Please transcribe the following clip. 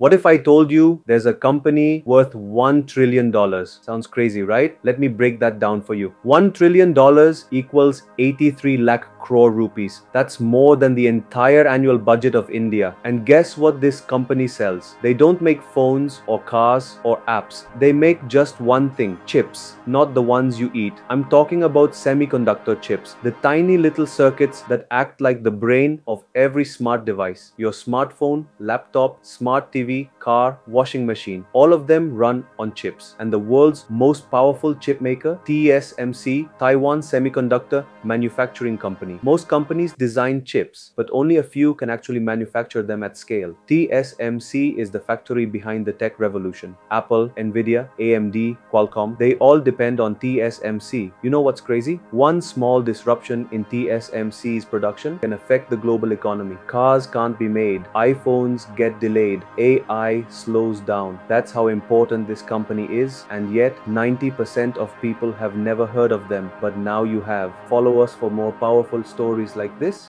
What if I told you there's a company worth $1 trillion? Sounds crazy, right? Let me break that down for you. $1 trillion equals 83 lakh crore rupees. That's more than the entire annual budget of India. And guess what this company sells? They don't make phones or cars or apps. They make just one thing chips, not the ones you eat. I'm talking about semiconductor chips, the tiny little circuits that act like the brain of every smart device your smartphone, laptop, smart TV, car, washing machine. All of them run on chips. And the world's most powerful chip maker, TSMC, Taiwan Semiconductor Manufacturing Company. Most companies design chips, but only a few can actually manufacture them at scale. TSMC is the factory behind the tech revolution. Apple, Nvidia, AMD, Qualcomm, they all depend on TSMC. You know what's crazy? One small disruption in TSMC's production can affect the global economy. Cars can't be made, iPhones get delayed, AI slows down. That's how important this company is, and yet 90% of people have never heard of them, but now you have. Follow us for more powerful stories like this.